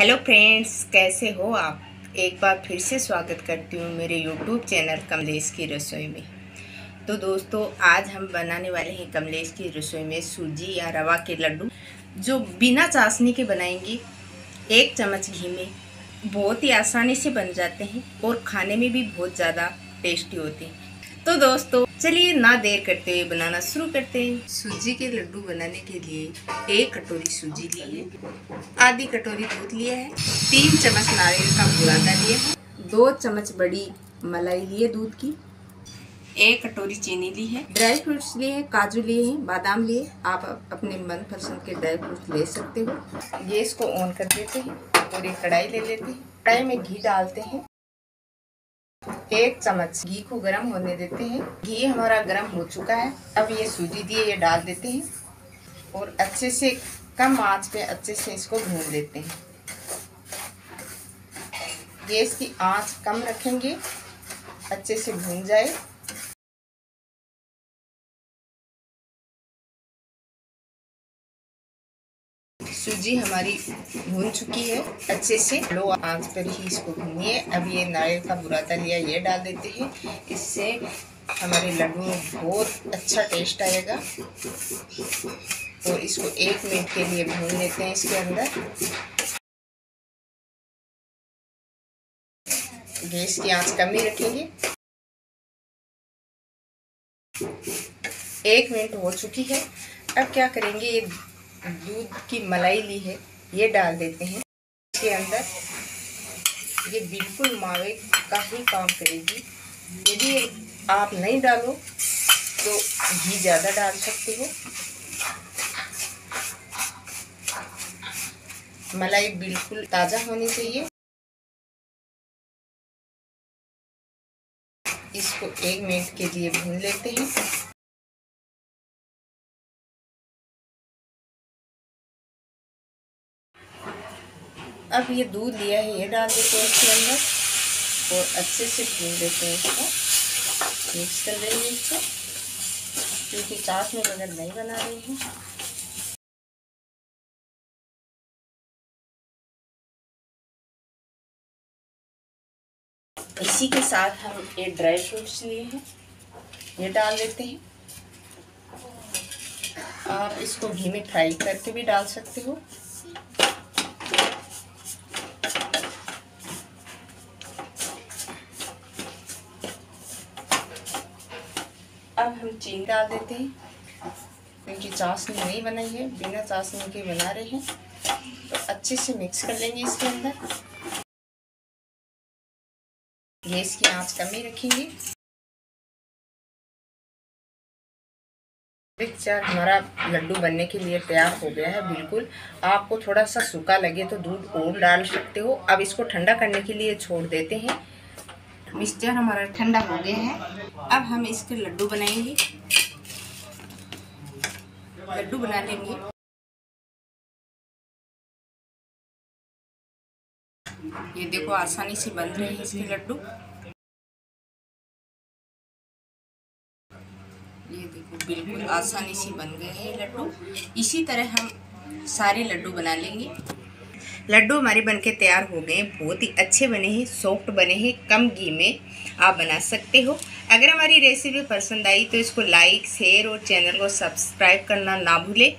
Hello friends कैसे हो आप? एक बार फिर से स्वागत करती हूँ मेरे यूट्यूब चैनल कमलेश की रसोई में। तो दोस्तों, आज हम बनाने वाले हैं कमलेश की रसोई में सूजी या रवा के लड्डू, जो बिना चाशनी के बनाएँगे। एक चम्मच घी में बहुत ही आसानी से बन जाते हैं और खाने में भी बहुत ज़्यादा टेस्टी होते हैं। तो दोस्तों, चलिए ना देर करते हुए बनाना शुरू करते हैं। सूजी के लड्डू बनाने के लिए एक कटोरी सूजी ली है आधी कटोरी दूध लिया है, तीन चम्मच नारियल का बुरादा लिया है, दो चम्मच बड़ी मलाई ली है दूध की, एक कटोरी चीनी ली है, ड्राई फ्रूट्स लिए हैं, काजू लिए हैं, बादाम लिए आप अपने मनपसंद के ड्राई फ्रूट्स ले सकते हो। गैस को ऑन कर देते हैं और एक कढ़ाई ले लेते हैं। कढ़ाई में घी डालते हैं। एक चम्मच घी को गर्म होने देते हैं। घी हमारा गर्म हो चुका है। अब ये सूजी दिए ये डाल देते हैं और अच्छे से, कम आँच पे अच्छे से इसको भून लेते हैं। गैस की आँच कम रखेंगे। अच्छे से भून जाए। सूजी हमारी भून चुकी है अच्छे से। लो आँच पर ही इसको भूनिए। अब ये नारियल का बुरादा लिया, ये डाल देते हैं। इससे हमारे लड्डू में बहुत अच्छा टेस्ट आएगा। तो इसको एक मिनट के लिए भून लेते हैं इसके अंदर। गैस की आँच कम ही रखेंगे। एक मिनट हो चुकी है। अब क्या करेंगे, ये दूध की मलाई ली है, ये डाल देते हैं। इसके अंदर ये बिल्कुल मावे का ही काम करेगी। यदि आप नहीं डालो तो घी ज़्यादा डाल सकते हो। मलाई बिल्कुल ताज़ा होनी चाहिए। इसको एक मिनट के लिए भून लेते हैं। अब ये दूध लिया है, ये डाल देते हैं इसके अंदर और अच्छे से भून देते हैं इसको। मिक्स कर देंगे इसको, क्योंकि चाट में बगैर नहीं बना रही हैं। इसी के साथ हम ये ड्राई फ्रूट्स लिए हैं, ये डाल देते हैं। आप इसको घी में फ्राई करके भी डाल सकते हो। अब हम चीनी डाल देते हैं। क्योंकि चाशनी नहीं बनाई है बिना चाशनी के बना रहे हैं। तो अच्छे से मिक्स कर लेंगे इसके अंदर। गैस की आँच कम ही रखेंगे मिक्सचर हमारा लड्डू बनने के लिए तैयार हो गया है, बिल्कुल। आपको थोड़ा सा सूखा लगे तो दूध और डाल सकते हो। अब इसको ठंडा करने के लिए छोड़ देते हैं। मिक्सचर हमारा ठंडा हो गया है। अब हम इसके लड्डू बनाएँगे। लड्डू बना लेंगे। ये देखो, आसानी से बन रहे हैं इसके लड्डू। ये देखो, बिल्कुल आसानी से बन गए हैं लड्डू। इसी तरह हम सारे लड्डू बना लेंगे। लड्डू हमारे बनके तैयार हो गए बहुत ही अच्छे बने हैं सॉफ्ट बने हैं, कम घी में आप बना सकते हो। अगर हमारी रेसिपी पसंद आई तो इसको लाइक शेयर और चैनल को सब्सक्राइब करना ना भूलें।